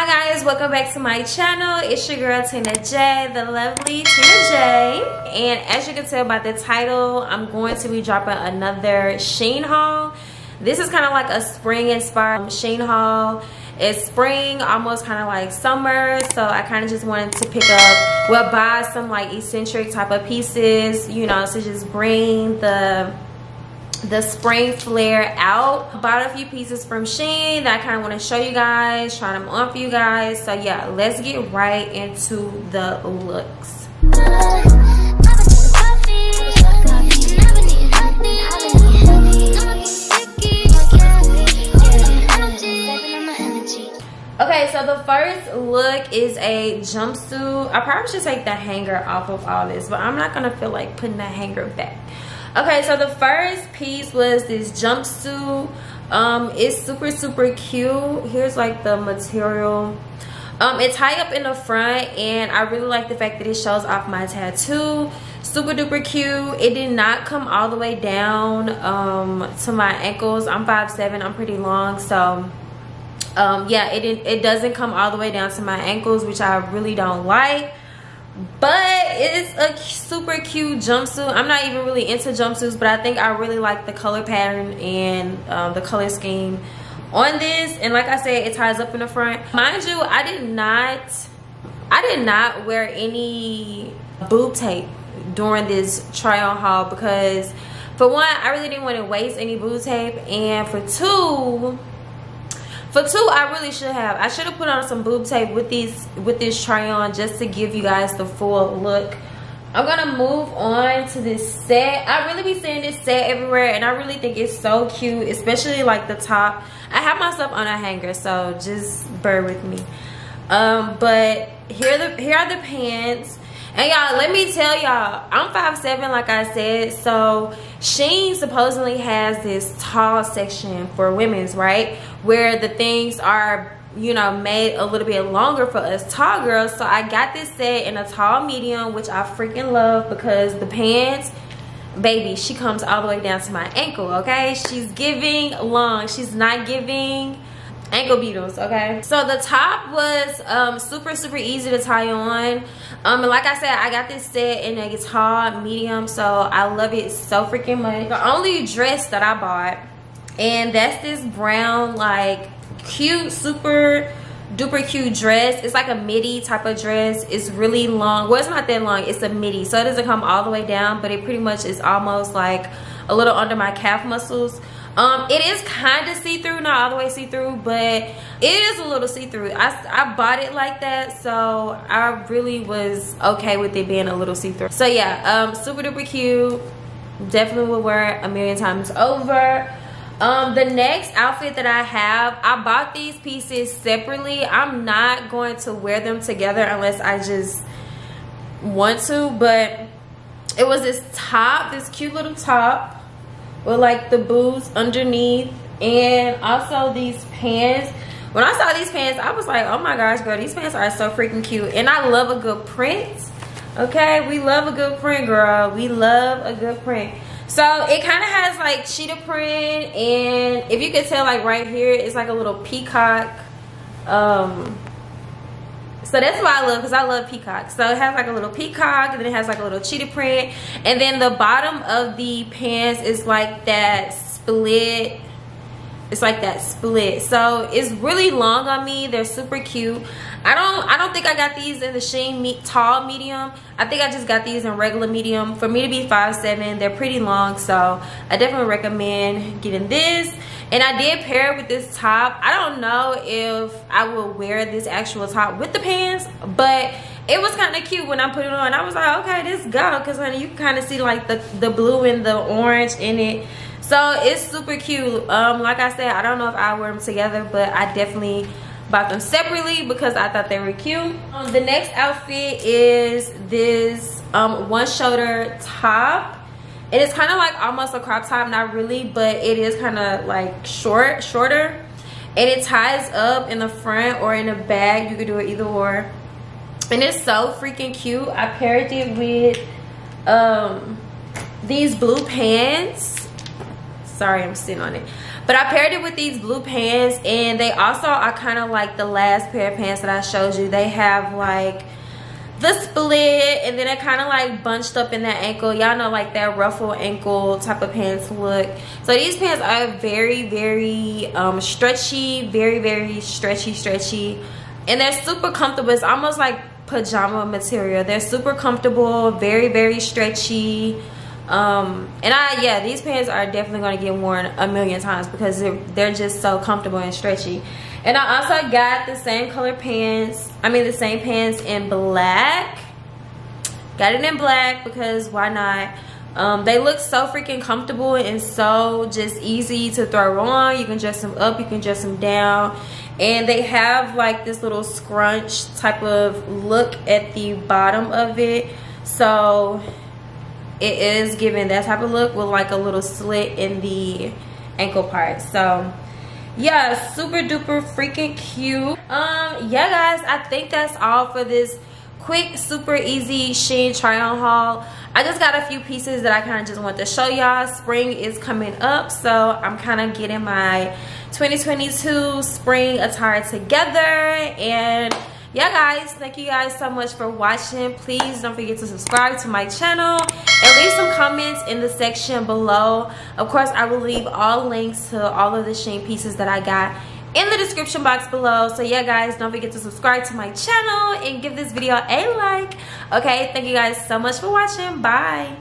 Hi guys, welcome back to my channel. It's your girl Tina Jai, the lovely Tina Jai. And as you can tell by the title, I'm going to be dropping another Shein haul. This is kind of like a spring inspired Shein haul. It's spring, almost kind of like summer. So I kind of just wanted to pick up, well buy some like eccentric type of pieces, you know, to just bring the the spring flare out bought a few pieces from Shein that I kind of want to show you guys try them on for you guys. So yeah let's get right into the looks. Okay, so the first look is a jumpsuit. I probably should take the hanger off of all this, but I'm not gonna feel like putting the hanger back okay so the first piece was this jumpsuit. Um it's super super cute. Here's like the material. Um it's high up in the front and i really like the fact that it shows off my tattoo. Super duper cute. It did not come all the way down um to my ankles. I'm five seven. i'm pretty long so um yeah it it doesn't come all the way down to my ankles which i really don't like but it's a super cute jumpsuit. I'm not even really into jumpsuits but i think i really like the color pattern and um, the color scheme on this. And like i said it ties up in the front. Mind you i did not i did not wear any boob tape during this try on haul because for one i really didn't want to waste any boob tape. And for two for two i really should have. I should have put on some boob tape with these with this try on just to give you guys the full look. I'm gonna move on to this set. I really be seeing this set everywhere and i really think it's so cute especially like the top. I have myself on a hanger so just bear with me. Um but here the here are the pants and y'all, let me tell y'all, I'm 5'7", like I said. So Shein supposedly has this tall section for women's, right? Where the things are you know made a little bit longer for us tall girls so i got this set in a tall medium which i freaking love because the pants baby she comes all the way down to my ankle okay she's giving long she's not giving ankle beetles okay? So the top was um, super super easy to tie on. Um like i said i got this set in a guitar medium so i love it so freaking much. The only dress that i bought and that's this brown like cute super duper cute dress. It's like a midi type of dress. It's really long. Well it's not that long. It's a midi so it doesn't come all the way down but it pretty much is almost like a little under my calf muscles um, it is kind of see-through, not all the way see-through, but it is a little see-through. I, I bought it like that, so I really was okay with it being a little see-through. So yeah, um, super duper cute. Definitely will wear it a million times over. Um, the next outfit that I have, I bought these pieces separately. I'm not going to wear them together unless I just want to, but it was this top, this cute little top with like the boots underneath and also these pants. When i saw these pants i was like oh my gosh girl these pants are so freaking cute. And i love a good print okay? We love a good print girl. We love a good print. So it kind of has like cheetah print and if you could tell like right here it's like a little peacock um so that's why I love because I love peacock. So it has like a little peacock and then it has like a little cheetah print. And then the bottom of the pants is like that split it's like that split so it's really long on me they're super cute i don't i don't think i got these in the Shein me tall medium. I think i just got these in regular medium. For me to be five seven they're pretty long so i definitely recommend getting this. And i did pair it with this top. I don't know if i will wear this actual top with the pants but it was kind of cute when i put it on. I was like okay this go because honey you kind of see like the the blue and the orange in it. So it's super cute. Um like i said i don't know if i wear them together but i definitely bought them separately because i thought they were cute. Um, the next outfit is this um one shoulder top. It is kind of like almost a crop top not really but it is kind of like short shorter. And it ties up in the front or in the back. You could do it either or. And it's so freaking cute. I paired it with um these blue pants. Sorry i'm sitting on it but i paired it with these blue pants and they also are kind of like the last pair of pants that i showed you. They have like the split and then it kind of like bunched up in that ankle. Y'all know like that ruffle ankle type of pants look. So these pants are very very um, stretchy very very stretchy stretchy. And they're super comfortable. It's almost like pajama material. They're super comfortable very very stretchy um, and i yeah these pants are definitely going to get worn a million times because they're, they're just so comfortable and stretchy and I also got the same color pants. I mean the same pants in black. Got it in black because why not? Um, they look so freaking comfortable and so just easy to throw on. You can dress them up, you can dress them down. And they have like this little scrunch type of look at the bottom of it. So it is giving that type of look with like a little slit in the ankle part. So yeah super duper freaking cute. Um yeah guys i think that's all for this quick super easy Shein try on haul. I just got a few pieces that I kind of just want to show y'all. Spring is coming up so I'm kind of getting my 2022 spring attire together and yeah guys thank you guys so much for watching. Please don't forget to subscribe to my channel and leave some comments in the section below. Of course i will leave all links to all of the Shein pieces that i got in the description box below. So yeah guys don't forget to subscribe to my channel and give this video a like. Okay thank you guys so much for watching. Bye.